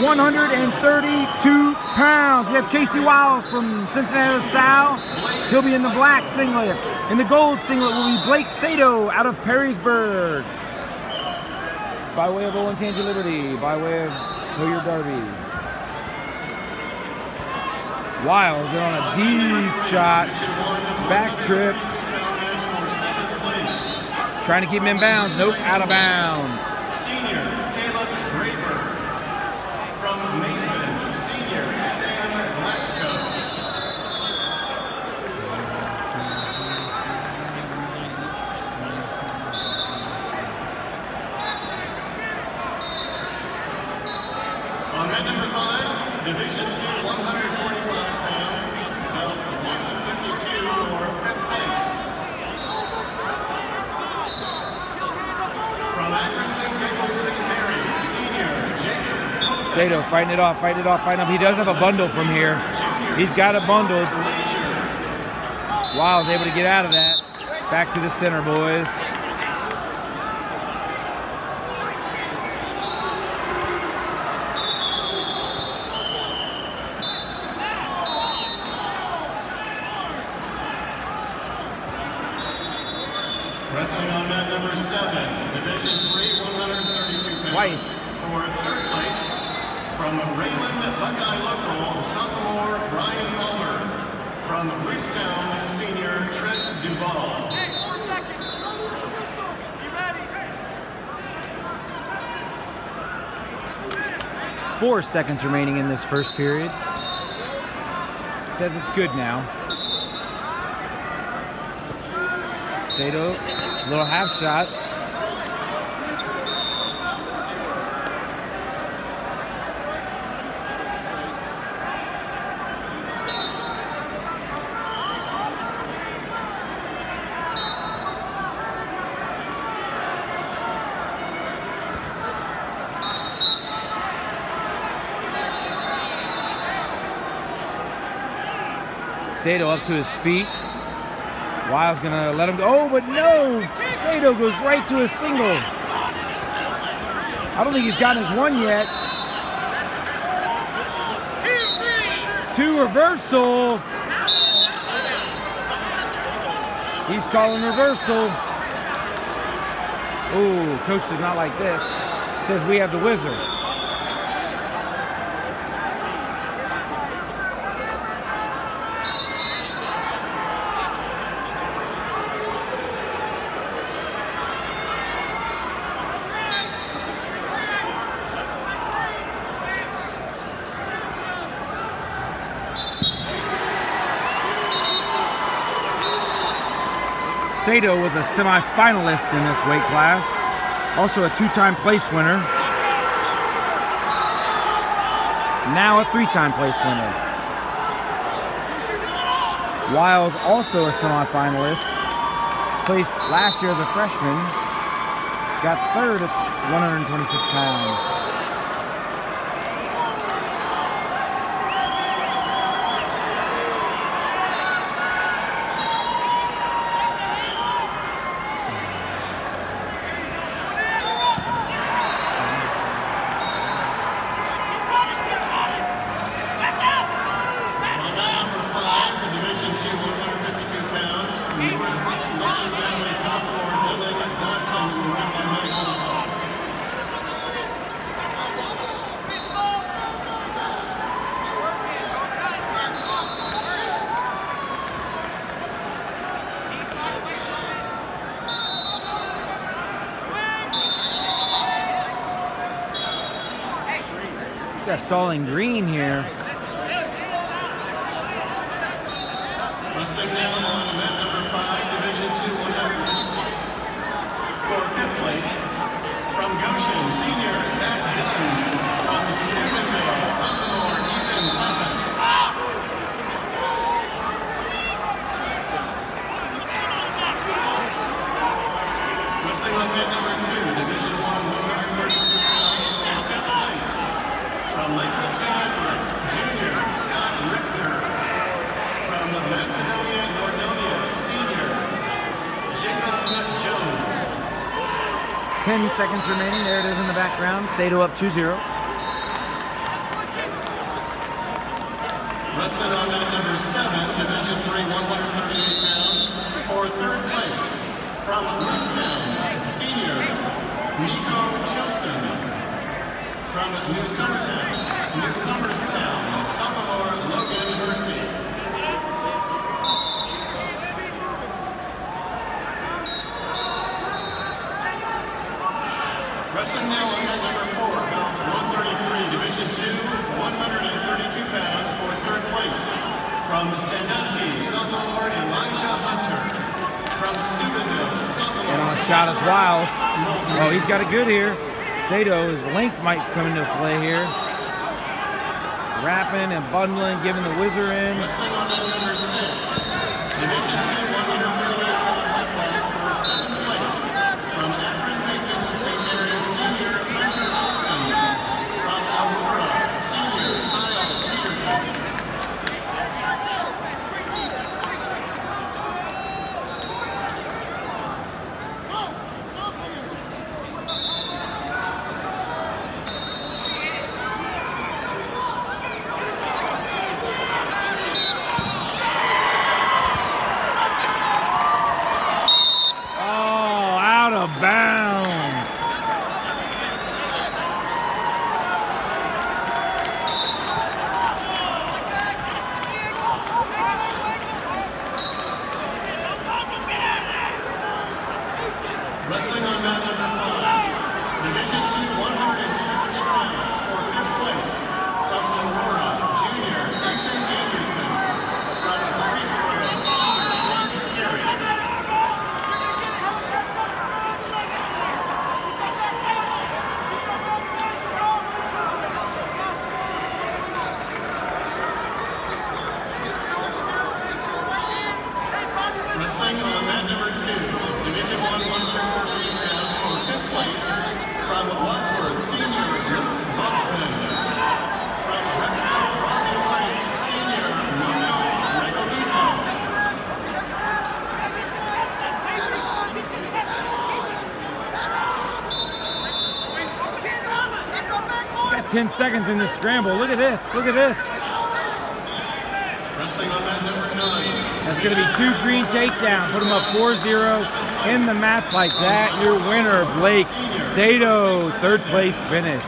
132 pounds. We have Casey Wiles from Cincinnati LaSalle. He'll be in the black singlet. In the gold singlet will be Blake Saito out of Perrysburg. By way of Owen Tangi Liberty, by way of Hilliard Darby. Wiles on a deep shot, back trip. Trying to keep him in bounds. Nope, out of bounds. On number five, Division Two, 145 pounds, belt 152 for fifth place. From Akron St. St. Mary, senior Jacob Sato fighting it off, fighting it off, fighting up. He does have a bundle from here. He's got it bundled. Wiles able to get out of that. Back to the center, boys. Wrestling on mat number seven, Division Three, 132 pounds. Twice. For third place, from Rayland Buckeye local, sophomore Brian Palmer. From Bridgetown, senior Trent Duvall. Four seconds remaining in this first period. Says it's good now. Saito, little half shot. Saito up to his feet. Wiles gonna let him go. Oh, but no! Saito goes right to a single. I don't think he's gotten his one yet. Two reversal. He's calling reversal. Oh, coach does not like this. Says we have the wizard. Saito was a semifinalist in this weight class, also a two-time place winner. Now a three-time place winner. Wiles also a semifinalist, placed last year as a freshman, got third at 126 pounds. On mat number five, the Division Two, 152 pounds. Mountain Valley sophomore Dylan Dodson, run by Mike Oliver. Got stalling green here. Wrestling now on mat number five, Division Two, 160. For fifth place, from Goshen, senior Zach Dillon. From Steubenville, sophomore Ethan Pappas. Wrestling on mat number two, Division One, 132 pounds. For fifth place, from Lakewood St. Edward, junior Scott Richter. From Macedonia, Nordonia, senior Jacob Jones. 10 seconds remaining. There it is in the background. Saito up 2 0. Wrestling on mat number seven, Division Three, 138 pounds, for third place from Newstown, senior Nico. From Newcomerstown, sophomore Logan Mercy. Wrestling now number four, belt 133, Division Two, 132 pounds for third place. From Sandusky, sophomore Elijah Hunter. From Steubenville, sophomore. And on a shot as Wiles. Oh, he's got it good here. Saito's link might come into play here. Wrapping and bundling, giving the Wizard in. Wrestling on number six, Division 2, Wrestling on mat number two, Division One, 148 pounds for fifth place. From Wadsworth, senior Buffman. From Rocky Heights, senior Regobuto. Got 10 seconds in this scramble. Look at this. Look at this. Wrestling on mat number nine. That's going to be two green takedown. Put him up 4-0 in the match like that. Your winner, Blake Saito, third place finish.